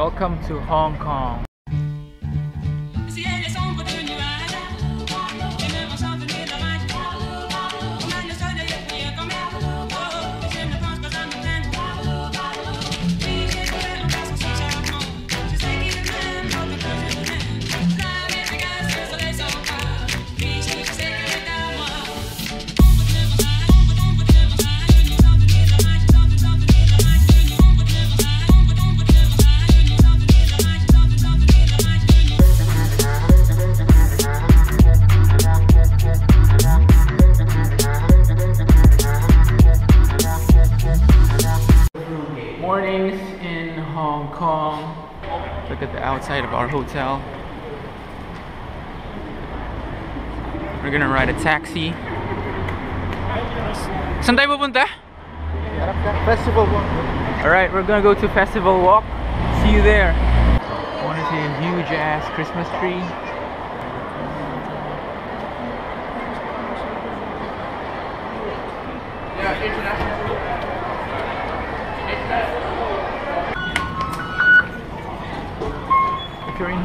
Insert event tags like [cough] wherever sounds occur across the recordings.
Welcome to Hong Kong. Kong. Look at the outside of our hotel. We're gonna ride a taxi. Saan tayo pupunta? Festival Walk. Alright, we're gonna go to Festival Walk. See you there. I wanna see a huge ass Christmas tree.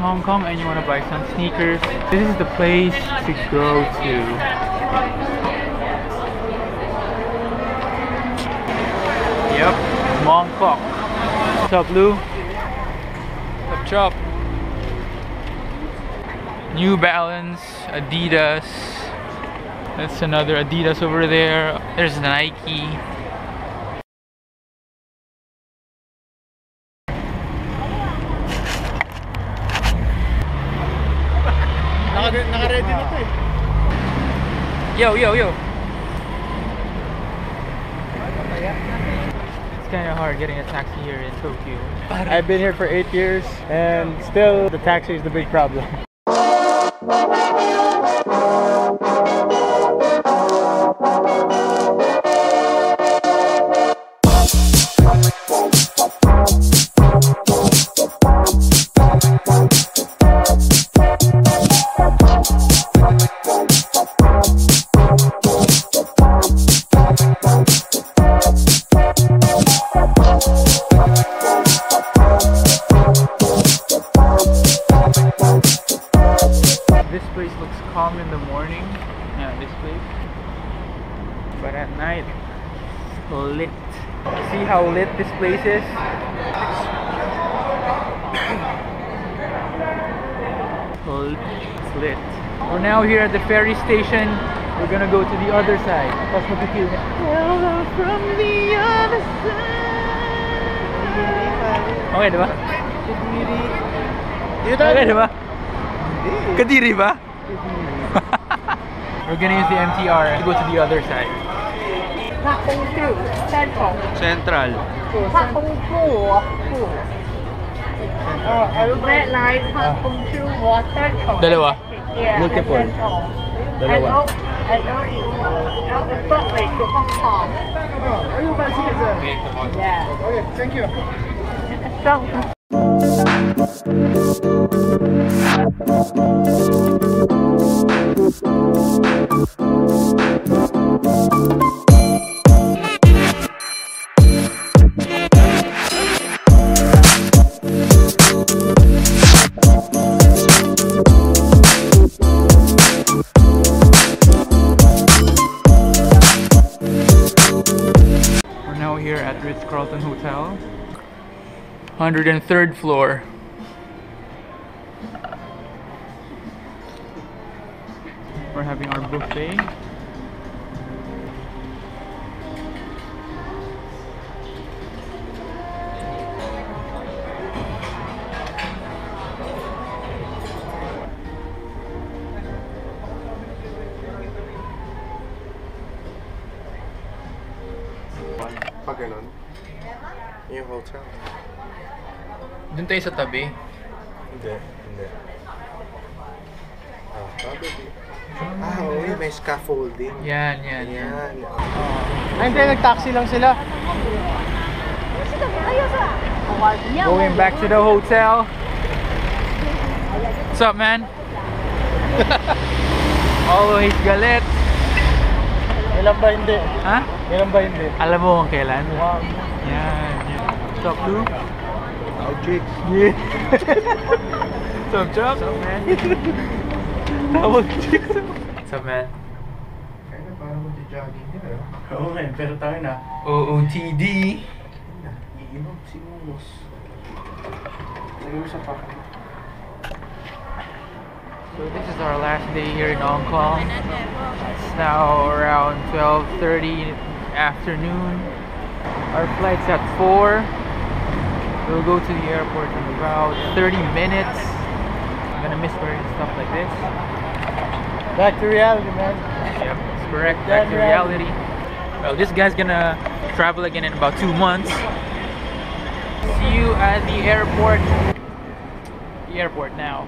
Hong Kong and you want to buy some sneakers, this is the place to go to. Yep, Mongkok. What's up, Lou? Up? New Balance, Adidas. That's another Adidas over there. There's Nike. Naka-ready na to eh. Yo, yo, yo. It's kind of hard getting a taxi here in Tokyo. I've been here for eight years and still the taxi is the big problem. Calm in the morning. Yeah, this place. But at night, lit. See how lit this place is? Lit. It's lit. We're now here at the ferry station. We're gonna go to the other side. Tapos magkikil niya. Hello from the other side. Okay, diba? Okay, diba? Kadiri ba? We're gonna use the MTR to go to the other side. Central. Central. Central. Platform red light, Central. 2 Central. Dalawa? Yeah, Multiple. Central. Oh, Dalawa. And now, and now the third way to Hong Kong. Oh, are you? Yeah. Okay, thank you. At Ritz Carlton Hotel. 103rd floor. We're having our buffet. Pag ganun. Yung hotel. Doon tayo sa tabi. Hindi, hindi. Ah, probably. Ah, oo, may scaffolding. Yan, yan, yan. Yan. Ay, hindi, nag-taxi lang sila. Going back to the hotel. What's up, man? [laughs] Always galit. Ilan ba hindi? Ha? Ilan ba hindi? Alam mo kung kailan? Wow. Yan, yan. Up, Lou? Tawag chicks. Yeah. Chop? What's up, man? Tawag chicks. Up, man? Kaya na parang mag-jogging eh. Oo man, pero tayo na. OOTD. Iinom si Mumos. Lagay mo sa pocket. So this is our last day here in Hong Kong. It's now around 12:30 afternoon. Our flight's at 4. We'll go to the airport in about 30 minutes. I'm gonna miss wearing stuff like this. Back to reality, man. Yep, that's correct. Back to reality. Well, this guy's gonna travel again in about two months. See you at the airport. The airport now.